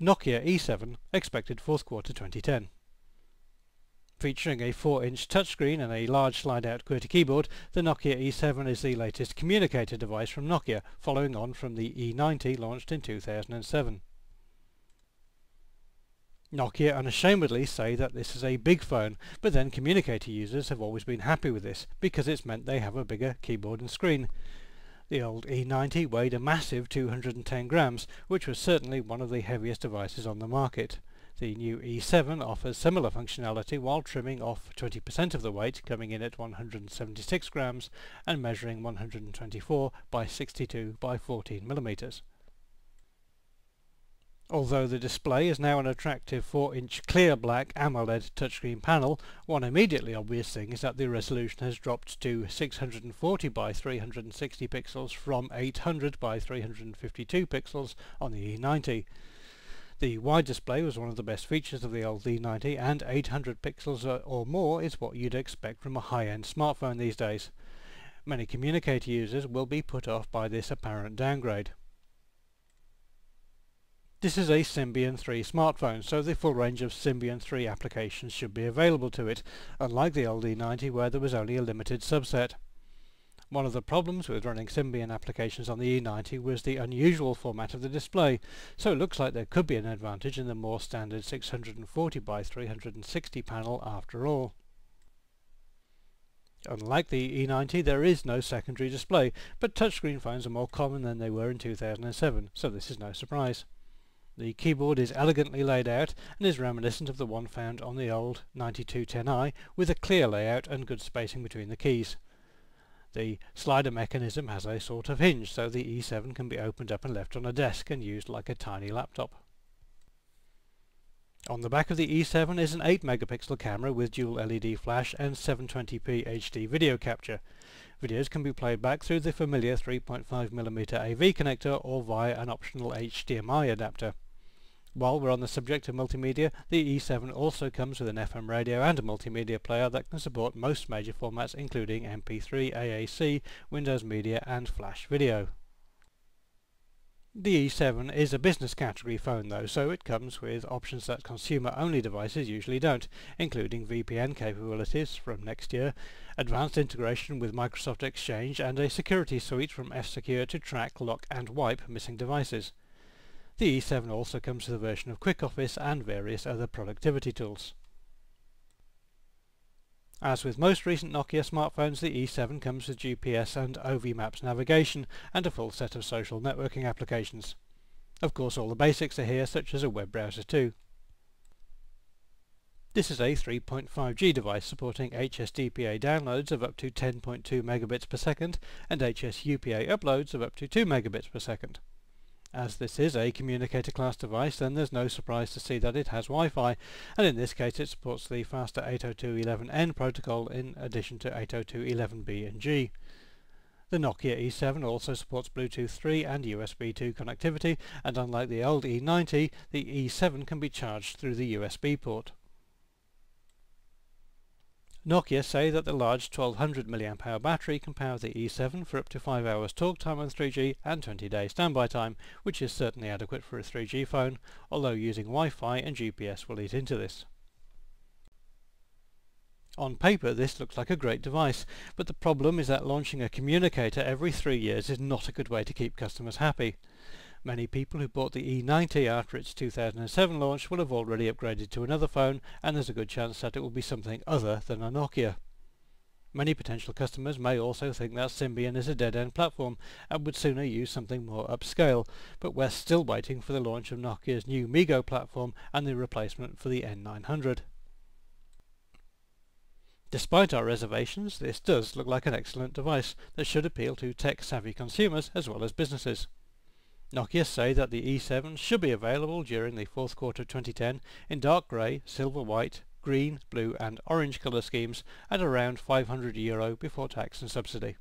Nokia E7 expected fourth quarter 2010. Featuring a 4-inch touchscreen and a large slide-out QWERTY keyboard, the Nokia E7 is the latest communicator device from Nokia, following on from the E90 launched in 2007. Nokia unashamedly say that this is a big phone, but then communicator users have always been happy with this, because it's meant they have a bigger keyboard and screen. The old E90 weighed a massive 210 grams, which was certainly one of the heaviest devices on the market. The new E7 offers similar functionality while trimming off 20% of the weight, coming in at 176 grams and measuring 124 by 62 by 14 millimeters. Although the display is now an attractive 4-inch clear black AMOLED touchscreen panel, one immediately obvious thing is that the resolution has dropped to 640 by 360 pixels from 800 by 352 pixels on the E90. The wide display was one of the best features of the old E90 and 800 pixels or more is what you'd expect from a high-end smartphone these days. Many communicator users will be put off by this apparent downgrade. This is a Symbian 3 smartphone, so the full range of Symbian 3 applications should be available to it, unlike the old E90 where there was only a limited subset. One of the problems with running Symbian applications on the E90 was the unusual format of the display, so it looks like there could be an advantage in the more standard 640 by 360 panel after all. Unlike the E90 there is no secondary display, but touchscreen phones are more common than they were in 2007, so this is no surprise. The keyboard is elegantly laid out and is reminiscent of the one found on the old 9210i with a clear layout and good spacing between the keys. The slider mechanism has a sort of hinge, so the E7 can be opened up and left on a desk and used like a tiny laptop. On the back of the E7 is an 8 megapixel camera with dual LED flash and 720p HD video capture. Videos can be played back through the familiar 3.5mm AV connector or via an optional HDMI adapter. While we're on the subject of multimedia, the E7 also comes with an FM radio and a multimedia player that can support most major formats including MP3, AAC, Windows Media and Flash Video. The E7 is a business category phone though, so it comes with options that consumer-only devices usually don't, including VPN capabilities from next year, advanced integration with Microsoft Exchange and a security suite from F-Secure to track, lock and wipe missing devices. The E7 also comes with a version of QuickOffice and various other productivity tools. As with most recent Nokia smartphones, the E7 comes with GPS and Ovi Maps navigation and a full set of social networking applications. Of course all the basics are here, such as a web browser too. This is a 3.5G device supporting HSDPA downloads of up to 10.2 megabits per second and HSUPA uploads of up to 2 megabits per second. As this is a communicator class device then there's no surprise to see that it has Wi-Fi and in this case it supports the faster 802.11n protocol in addition to 802.11b and G. The Nokia E7 also supports Bluetooth 3 and USB 2 connectivity and unlike the old E90 the E7 can be charged through the USB port. Nokia say that the large 1200 mAh battery can power the E7 for up to 5 hours talk time on 3G and 20 days standby time, which is certainly adequate for a 3G phone, although using Wi-Fi and GPS will eat into this. On paper this looks like a great device, but the problem is that launching a communicator every three years is not a good way to keep customers happy. Many people who bought the E90 after its 2007 launch will have already upgraded to another phone and there's a good chance that it will be something other than a Nokia. Many potential customers may also think that Symbian is a dead-end platform and would sooner use something more upscale, but we're still waiting for the launch of Nokia's new MeeGo platform and the replacement for the N900. Despite our reservations, this does look like an excellent device that should appeal to tech-savvy consumers as well as businesses. Nokia say that the E7 should be available during the fourth quarter of 2010 in dark grey, silver white, green, blue and orange colour schemes at around 500 euro before tax and subsidy.